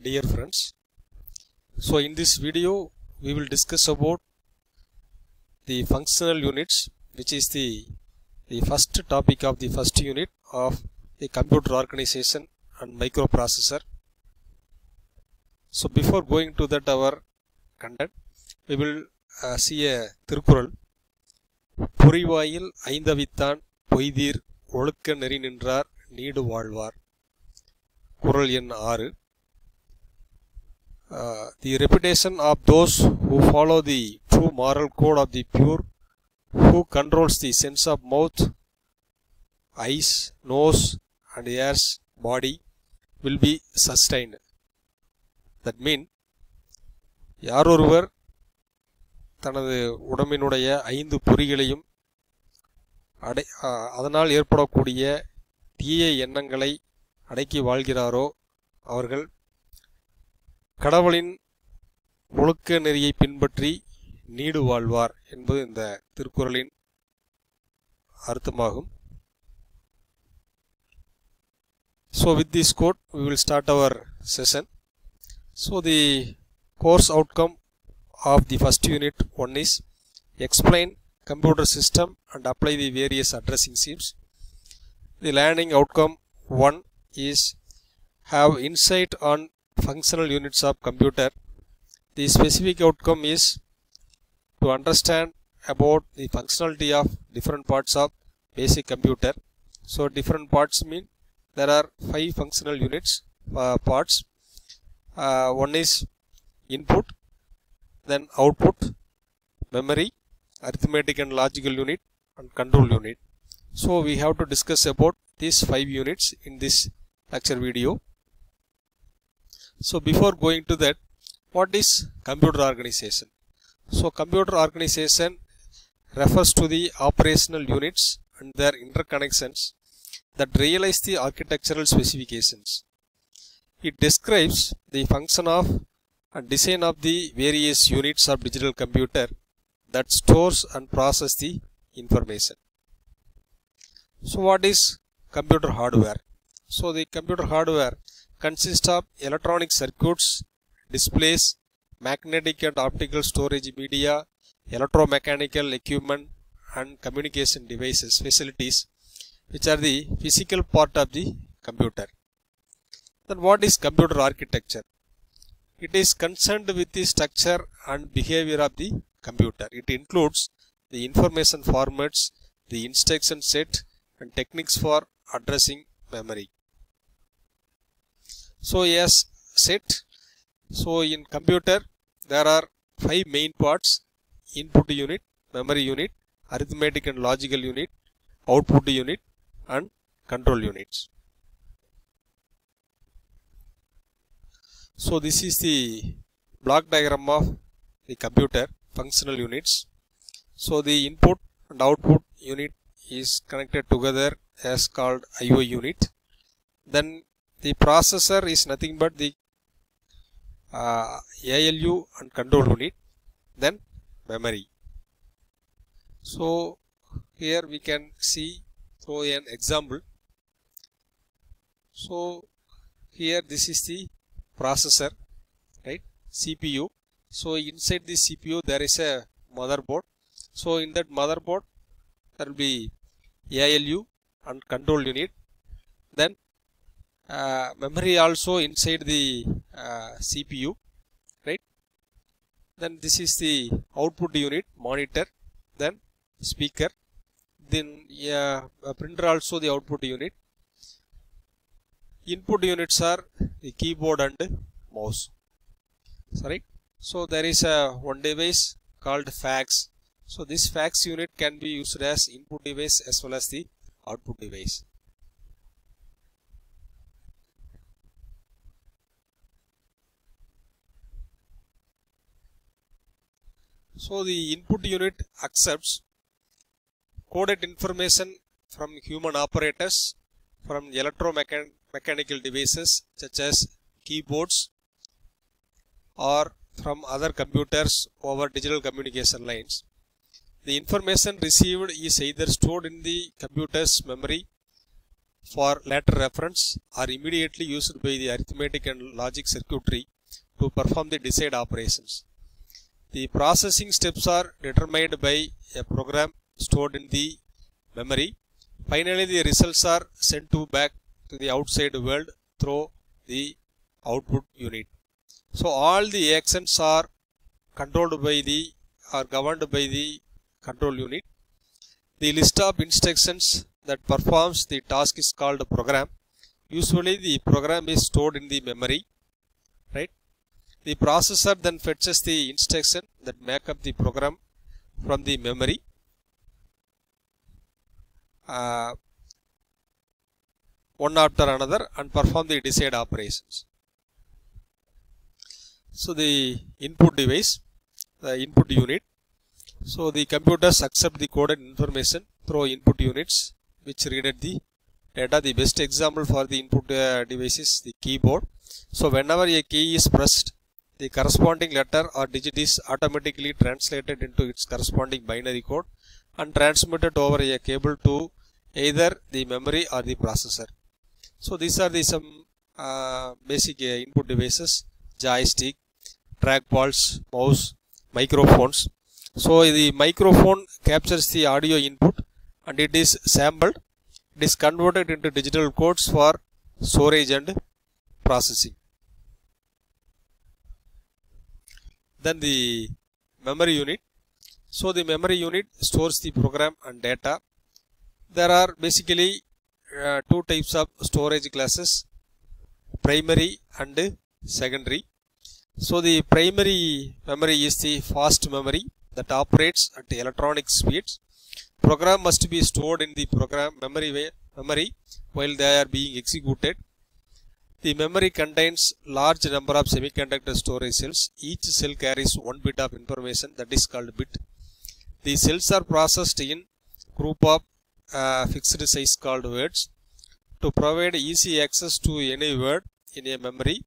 dear friends so in this video we will discuss about the functional units which is the the first topic of the first unit of the computer organization and microprocessor so before going to that our content we will uh, see a Thirukkural பொறிவாயில் ஐந்தவித்தான் பொய்தீர் ஒழுக்க நெறி நின்றார் need வாழ்வார் குறள் எண் ஆறு Uh, the reputation of those who follow the true moral code of the pure, who controls the sense of mouth, eyes, nose, and ears, body, will be sustained. That mean, யாரொருவர் தனது உடம்பினுடைய ஐந்து பொறிகளையும் அடை அஹ், அதனால் ஏற்படக்கூடிய தீய எண்ணங்களை அடக்கி வாழ்கிறாரோ அவர்கள் கடவுளின் ஒழுக்க நெறியை பின்பற்றி நீடு வாழ்வார் என்பது இந்த திருக்குறளின் அர்த்தமாகும் so with this quote we will start our session so the course outcome of the first unit one is explain computer system and apply the various addressing schemes the learning outcome one is have insight on functional units of computer. The specific outcome is to understand about the functionality of different parts of basic computer. So different parts mean there are five functional units uh, parts. Uh, one is input then output memory arithmetic and logical unit and control unit. So we have to discuss about these five units in this lecture video so before going to that, what is computer organization? So computer organization refers to the operational units and their interconnections that realize the architectural specifications. It describes the function of and design of the various units of digital computer that stores and process the information. So what is computer hardware? So the computer hardware consists of electronic circuits, displays, magnetic and optical storage media, electromechanical equipment and communication devices facilities which are the physical part of the computer. Then what is computer architecture? It is concerned with the structure and behavior of the computer. It includes the information formats, the instruction set and techniques for addressing memory. So as set, so in computer there are five main parts input unit, memory unit, arithmetic and logical unit, output unit and control units. So this is the block diagram of the computer functional units. So the input and output unit is connected together as called IO unit. Then the processor is nothing but the uh, ALU and control unit then memory. So here we can see through an example. So here this is the processor right? CPU so inside the CPU there is a motherboard. So in that motherboard there will be ALU and control unit. Then memory also inside the uh, CPU right? Then this is the output unit monitor then speaker then yeah, printer also the output unit. Input units are the keyboard and mouse sorry. So there is a one device called fax. So this fax unit can be used as input device as well as the output device So the input unit accepts coded information from human operators from electromechanical devices such as keyboards or from other computers over digital communication lines. The information received is either stored in the computer's memory for later reference or immediately used by the arithmetic and logic circuitry to perform the desired operations. The processing steps are determined by a program stored in the memory. Finally, the results are sent to back to the outside world through the output unit. So all the actions are controlled by the are governed by the control unit. The list of instructions that performs the task is called a program. Usually the program is stored in the memory? The processor then fetches the instruction that make up the program from the memory. Uh, one after another and perform the desired operations. So the input device, the input unit. So the computers accept the coded information through input units which read the data. The best example for the input uh, device is the keyboard. So whenever a key is pressed, the corresponding letter or digit is automatically translated into its corresponding binary code and transmitted over a cable to either the memory or the processor. So these are the some uh, basic uh, input devices, joystick, trackballs, mouse, microphones. So the microphone captures the audio input and it is sampled. It is converted into digital codes for storage and processing. Then the memory unit. So the memory unit stores the program and data. There are basically uh, two types of storage classes, primary and secondary. So the primary memory is the fast memory that operates at electronic speeds. Program must be stored in the program memory memory while they are being executed. The memory contains large number of semiconductor storage cells. Each cell carries one bit of information that is called bit. The cells are processed in group of uh, fixed size called words. To provide easy access to any word in a memory,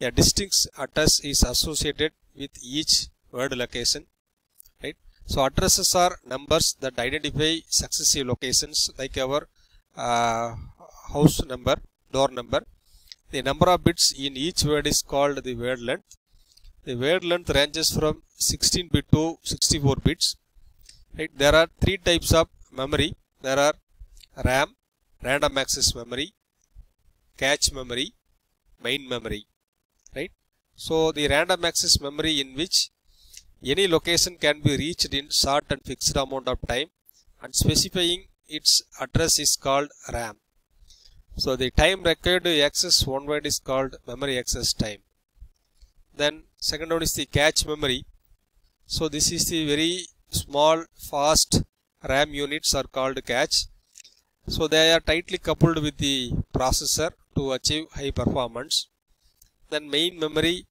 a distinct address is associated with each word location. Right. So addresses are numbers that identify successive locations like our uh, house number, door number. The number of bits in each word is called the word length. The word length ranges from 16 bit to 64 bits. Right. There are three types of memory. There are RAM, random access memory, cache memory, main memory. Right. So the random access memory in which any location can be reached in short and fixed amount of time and specifying its address is called RAM. So the time required to access one word is called memory access time. Then second one is the cache memory. So this is the very small fast RAM units are called cache. So they are tightly coupled with the processor to achieve high performance. Then main memory,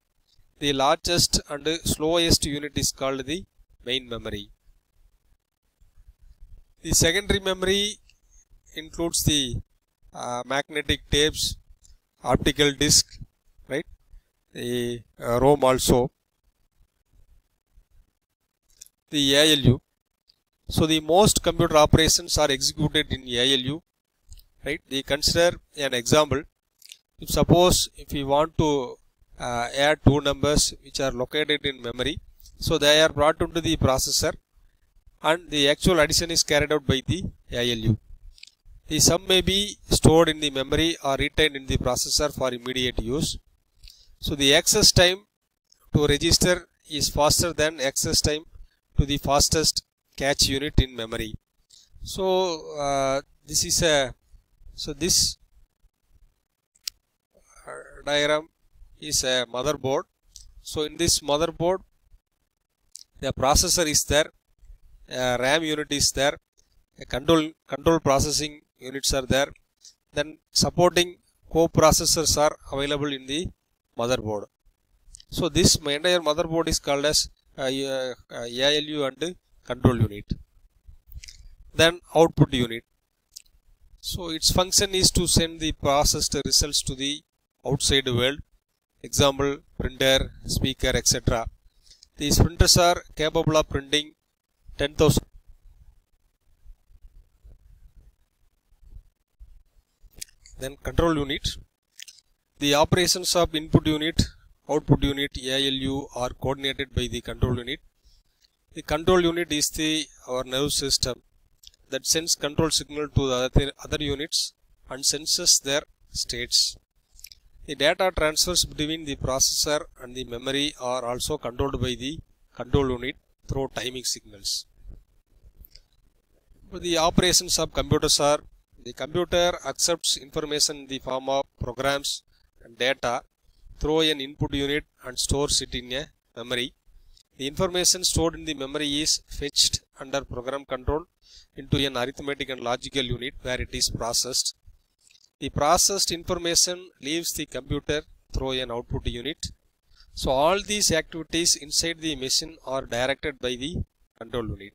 the largest and slowest unit is called the main memory. The secondary memory includes the uh, magnetic tapes, optical disc, right? The uh, ROM also. The ALU. So the most computer operations are executed in ALU, right? They consider an example. If suppose if we want to uh, add two numbers which are located in memory, so they are brought into the processor and the actual addition is carried out by the ALU. The sum may be stored in the memory or retained in the processor for immediate use. So the access time to register is faster than access time to the fastest cache unit in memory. So uh, this is a so this uh, diagram is a motherboard. So in this motherboard the processor is there, RAM unit is there, a control control processing units are there. Then supporting co-processors are available in the motherboard. So this entire motherboard is called as uh, uh, ALU and control unit. Then output unit. So its function is to send the processed results to the outside world. Example printer speaker etc these printers are capable of printing 10,000 then control unit the operations of input unit output unit ALU are coordinated by the control unit. The control unit is the our nerve system that sends control signal to the other, other units and senses their states. The data transfers between the processor and the memory are also controlled by the control unit through timing signals. The operations of computers are the computer accepts information in the form of programs and data through an input unit and stores it in a memory. The information stored in the memory is fetched under program control into an arithmetic and logical unit where it is processed. The processed information leaves the computer through an output unit. So all these activities inside the machine are directed by the control unit.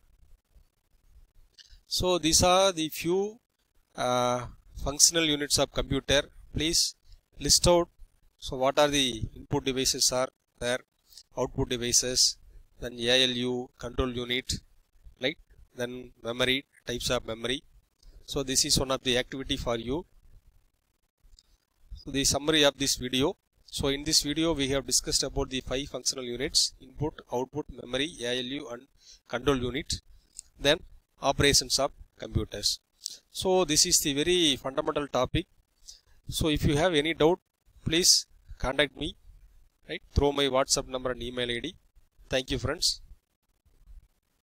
So these are the few uh, functional units of computer. Please list out. So what are the input devices are there, output devices, then ALU control unit, right? Then memory types of memory. So this is one of the activity for you. So the summary of this video. So in this video we have discussed about the five functional units input, output, memory, ALU and control unit. Then operations of computers. So this is the very fundamental topic. So if you have any doubt, please contact me right through my WhatsApp number and email ID. Thank you friends.